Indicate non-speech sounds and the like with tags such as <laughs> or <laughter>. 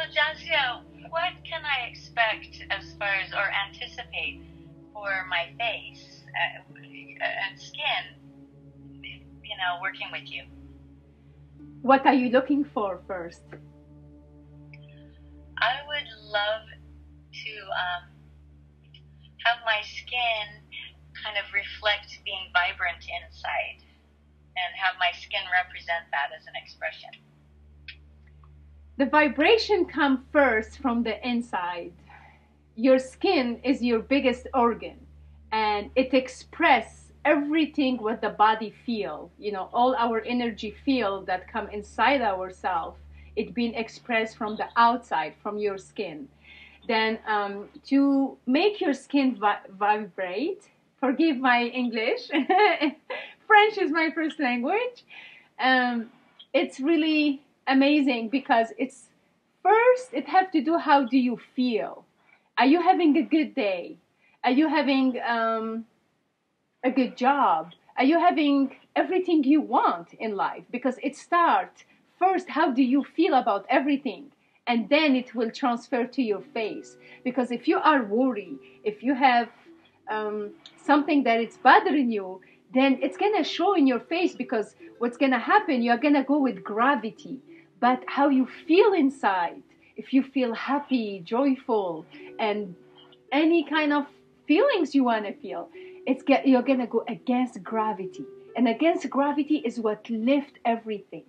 So, Djazia, what can I expect as far as or anticipate for my face uh, and skin? You know, working with you. What are you looking for first? I would love to um, have my skin kind of reflect being vibrant inside and have my skin represent that as an expression. The vibration comes first from the inside. Your skin is your biggest organ and it express everything what the body feel. You know all our energy field that come inside ourselves it being expressed from the outside from your skin. Then um, to make your skin vi- vibrate forgive my english. <laughs> French is my first language. Um, it's really amazing because it's first it have to do how do you feel are you having a good day are you having um, a good job? Are you having everything you want in life? Because it starts first, how do you feel about everything? And then it will transfer to your face. Because if you are worried, if you have um, something that is bothering you, then it's to show in your face because what's to happen, you're to go with gravity. But how you feel inside, if you feel happy, joyful, and any kind of feelings you want to feel, it's get, you're to go against gravity. And against gravity is what lift everything.